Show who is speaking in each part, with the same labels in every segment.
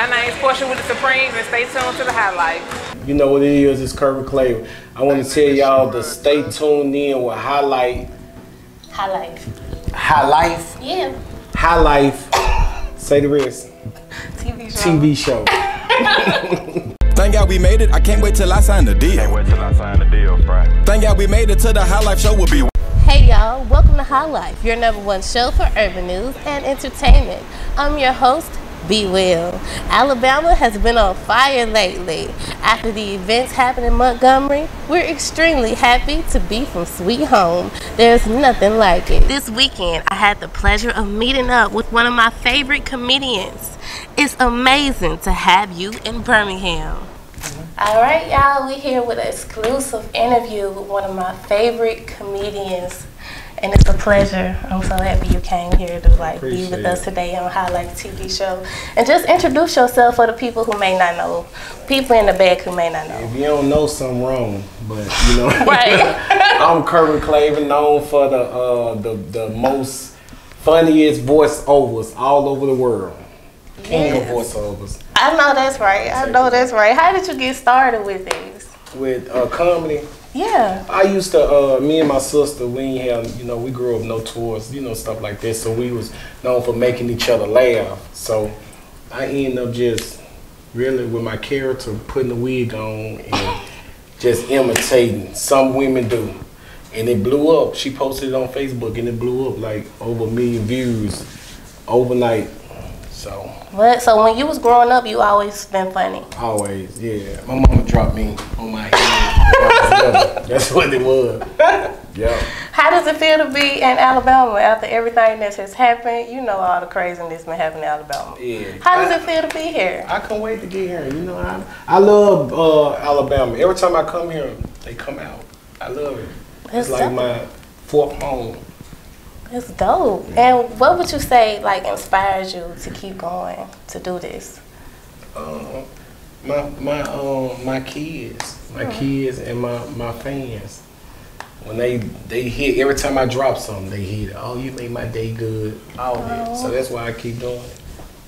Speaker 1: My name's Porshia with the Supremes, and stay tuned to the High Life.
Speaker 2: You know what it is, it's Kirby Clay. I want to tell y'all to stay tuned in with High Life.
Speaker 3: High life.
Speaker 2: High Life?
Speaker 3: Yeah.
Speaker 2: High Life. Say the rest.
Speaker 3: TV show.
Speaker 2: TV show.
Speaker 4: Thank God we made it. I can't wait till I sign the deal.
Speaker 5: Can't wait till I sign the deal, Fry.
Speaker 4: Thank God we made it to the High Life show will be.
Speaker 3: Hey y'all, welcome to High Life, your number one show for urban news and entertainment. I'm your host, Be well. Alabama has been on fire lately. After the events happened in Montgomery, we're extremely happy to be from sweet home. There's nothing like it. This weekend, I had the pleasure of meeting up with one of my favorite comedians. It's amazing to have you in Birmingham. All right, y'all, we here with an exclusive interview with one of my favorite comedians, and it's a pleasure. I'm so happy you came here to like be with us today on High Life TV show, and just introduce yourself for the people who may not know, people in the back who may not know.
Speaker 2: If you don't know, something wrong. But you know,
Speaker 3: Right.
Speaker 2: I'm Kerwin Claiborne, known for the uh, the the most funniest voiceovers all over the world. King
Speaker 3: Yes.
Speaker 2: of voiceovers
Speaker 3: I know that's right. I know that's right. How did you get started with these?
Speaker 2: with uh, comedy.
Speaker 3: Yeah.
Speaker 2: I used to, uh, me and my sister, we ain't have, you know, we grew up no tours, you know, stuff like this. So we was known for making each other laugh. So I ended up just really with my character putting the wig on and just imitating. Some women do. And it blew up. She posted it on Facebook and it blew up like over a million views overnight. So
Speaker 3: What? So when you was growing up, you always been funny.
Speaker 2: always, yeah. My mama dropped me on my head. When I was little. That's what it was. Yeah.
Speaker 3: How does it feel to be in Alabama after everything that has happened? You know all the craziness been happening in Alabama.
Speaker 2: Yeah.
Speaker 3: How does it feel to be here?
Speaker 2: I can't wait to get here. You know, I I love uh, Alabama. Every time I come here, they come out. I love it.
Speaker 3: That's
Speaker 2: It's like
Speaker 3: dope.
Speaker 2: my fourth home.
Speaker 3: It's dope. And what would you say like inspires you to keep going to do this?
Speaker 2: Um, my my um my kids, my kids, and my my fans. When they they hit every time I drop something, they hit. Oh, you made my day good. All that. So that's why I keep doing it.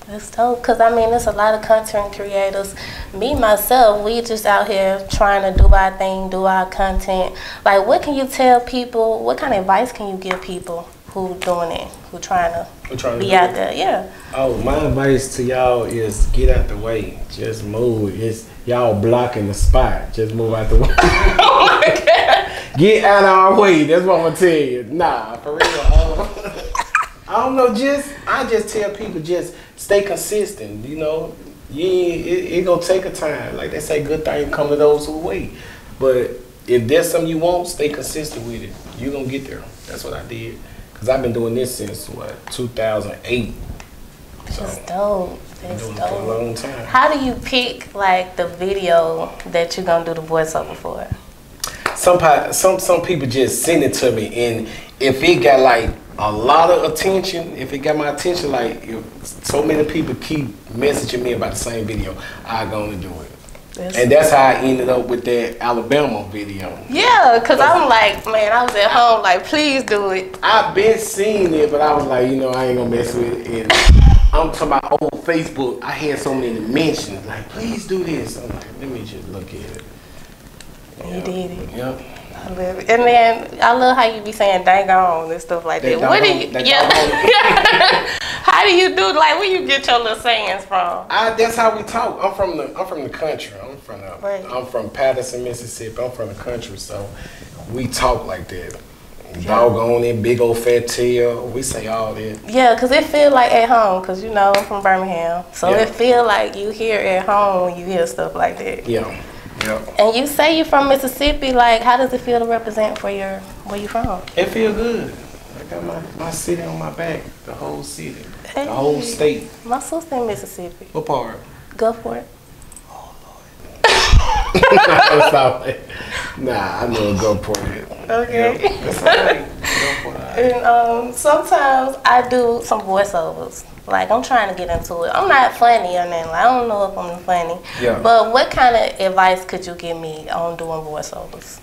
Speaker 3: That's dope. Cause I mean, there's a lot of content creators. Me myself, we just out here trying to do our thing, do our content. Like, what can you tell people? What kind of advice can you give people who doing it, who trying to
Speaker 2: I'm trying to
Speaker 3: be out
Speaker 2: it.
Speaker 3: there? Yeah.
Speaker 2: Oh, my advice to y'all is get out the way. Just move. It's y'all blocking the spot. Just move out the way. Get out of our way. That's what I'm gonna tell you. Nah, for real. uh, I don't know. Just I just tell people just stay consistent. You know, you it, it gonna take a time. Like they say, good thing come to those who wait. But if there's something you want, stay consistent with it. You're gonna get there. That's what I did. Cause I've been doing this since what 2008. So
Speaker 3: That's dope. That's
Speaker 2: for a
Speaker 3: dope.
Speaker 2: long time.
Speaker 3: How do you pick like the video that you're gonna do the voiceover for?
Speaker 2: some some some people just send it to me and if it got like a lot of attention if it got my attention like if so many people keep messaging me about the same video i gonna do it
Speaker 3: That's-
Speaker 2: and that's how i ended up with that alabama video.
Speaker 3: Yeah, cause I'm like, man, I was at home, like, please do it.
Speaker 2: i've been seeing it but i was like you know i ain't gonna mess with it. And i'm talking about old facebook. I had so many mentions like please do this. I'm like let me just look at it.
Speaker 3: You did it.
Speaker 2: yep
Speaker 3: I love it. And then I love how you be saying dang on and stuff like that.
Speaker 2: That
Speaker 3: What do you yeah. how do you do like where you get your little sayings from?
Speaker 2: I, that's how we talk. I'm from the I'm from the country. I'm from the,
Speaker 3: Right.
Speaker 2: I'm from Patterson, Mississippi. I'm from the country, so we talk like that. Doggone it, big old fat tail. We say all that.
Speaker 3: Yeah, cause it feel like at home, cause you know I'm from Birmingham, so
Speaker 2: Yeah.
Speaker 3: it feel like you hear at home when you hear stuff like that.
Speaker 2: Yeah, yeah.
Speaker 3: And you say you're from Mississippi, like how does it feel to represent for your where you from?
Speaker 2: It feel good. I got my, my city on my back. The whole city.
Speaker 3: Hey.
Speaker 2: The whole state.
Speaker 3: My sister in Mississippi.
Speaker 2: What part?
Speaker 3: Gulfport.
Speaker 2: That's all right. nah, I know Gulfport.
Speaker 3: Okay.
Speaker 2: That's all right. Gulfport, all right.
Speaker 3: And um, sometimes I do some voiceovers. Like I'm trying to get into it. I'm not funny or nothing. I don't know if I'm funny.
Speaker 2: Yeah.
Speaker 3: But what kind of advice could you give me on doing voiceovers?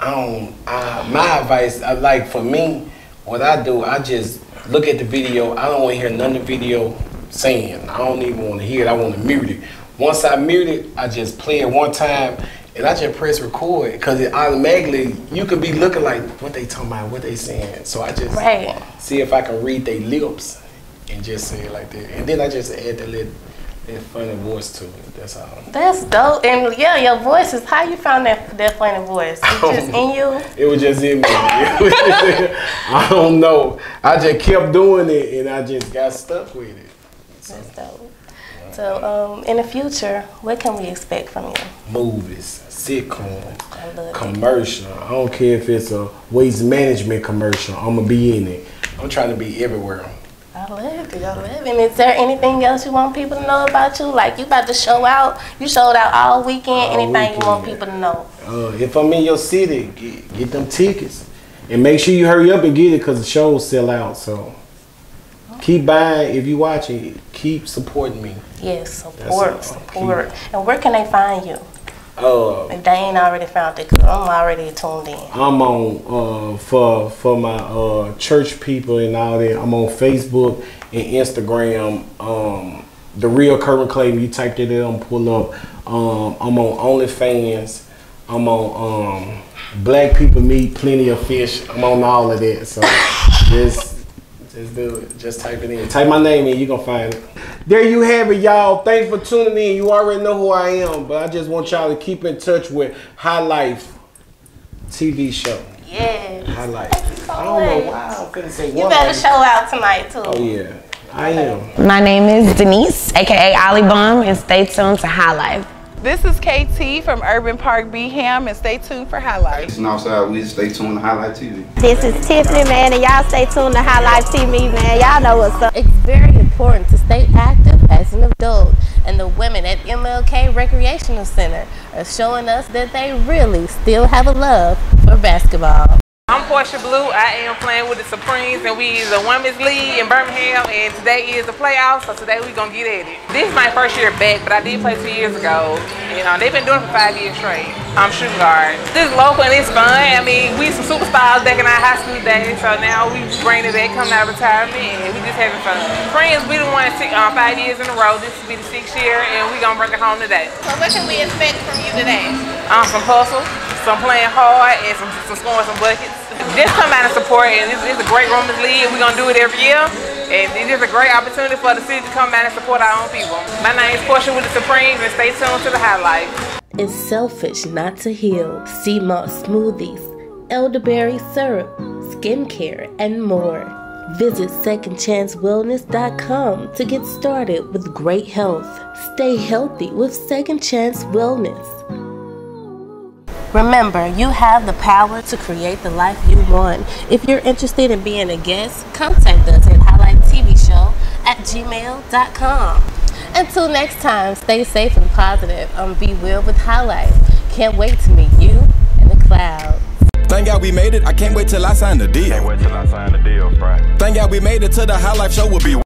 Speaker 2: I don't. My advice, I like for me, what I do, I just look at the video. I don't want to hear none of the video saying. I don't even want to hear it. I want to mute it. Once I mute it, I just play it one time and I just press record because it automatically you could be looking like what they talking about, what they saying. So I just
Speaker 3: Right.
Speaker 2: see if I can read their lips and just say it like that. And then I just add that little, that funny voice to it. That's all.
Speaker 3: That's dope. And yeah, your voice is how you found that that funny voice. It's just in you.
Speaker 2: It was just in me. It I don't know. I just kept doing it and I just got stuck with it.
Speaker 3: That's dope. So, um, in the future, what can we expect from you?
Speaker 2: Movies,
Speaker 3: I love it.
Speaker 2: commercial. I don't care if it's a waste management commercial. I'm gonna be in it. I'm trying to be everywhere.
Speaker 3: I love it. I love it. And is there anything else you want people to know about you? Like you about to show out? You showed out all weekend.
Speaker 2: All
Speaker 3: anything you want people to know?
Speaker 2: Uh, if I'm in your city, get, get them tickets and make sure you hurry up and get it because the shows sell out. So keep buying. If you watching, keep supporting me.
Speaker 3: Yes, support, support. And where can they find you?
Speaker 2: Uh,
Speaker 3: If they ain't already found it, because I'm already tuned in.
Speaker 2: I'm on uh, for for my uh, church people and all that. I'm on Facebook and Instagram. Um, the real Kerwin Claiborne. You type that in, pull up. Um, I'm on OnlyFans. I'm on um, Black People Meet Plenty of Fish. I'm on all of that. So just just do it. Just type it in. Type my name in. You gonna find it. There you have it, y'all. Thanks for tuning in. You already know who I am, but I just want y'all to keep in touch with High Life TV show.
Speaker 3: Yes.
Speaker 2: High Life. I don't know why I'm gonna say
Speaker 3: You
Speaker 2: one.
Speaker 3: better
Speaker 2: life.
Speaker 3: show out tonight too.
Speaker 2: Oh yeah, I am.
Speaker 6: My name is Denise, aka Ollie Bum, and stay tuned to High Life.
Speaker 1: This is KT from Urban Park Beham, and stay tuned for highlights.
Speaker 7: And outside, we stay tuned to High Life TV.
Speaker 8: This is Tiffany, man, and y'all stay tuned to High Life TV, man. Y'all know what's up.
Speaker 3: It's very important to stay active as an adult, and the women at MLK Recreational Center are showing us that they really still have a love for basketball.
Speaker 1: I'm Porshia Blue. I am playing with the Supremes, and we is a women's league in Birmingham, and today is the playoffs, so today we're gonna get at it. This is my first year back, but I did play two years ago. You know, they've been doing it for five years straight. I'm shooting guard. This is local and it's fun. I mean, we some superstars back in our high school days, so now we bring it back, coming out of retirement, and we just having fun. Friends, we done won six, uh, five years in a row. This will be the sixth year, and we gonna bring it home today.
Speaker 3: So what can we expect from you today?
Speaker 1: Um, some hustle, some playing hard, and some, some scoring some buckets. Just come out and support, and it's, it's a great women's league. We're gonna do it every year, and it's just a great opportunity for the city to come out and support our own people. My name is Porshia with the Supremes, and stay tuned to the highlights.
Speaker 3: It's selfish not to heal. Sea moss smoothies, elderberry syrup, skincare, and more. Visit secondchancewellness.com to get started with great health. Stay healthy with Second Chance Wellness. Remember, you have the power to create the life you want. If you're interested in being a guest, contact us at High Life TV Show at gmail.com. Until next time, stay safe and positive. I'm Be Will with High Life. Can't wait to meet you in the clouds.
Speaker 4: Thank God we made it. I can't wait till I sign the deal.
Speaker 5: Can't wait till I sign the deal, Fry.
Speaker 4: Thank God we made it to the High Life show will be.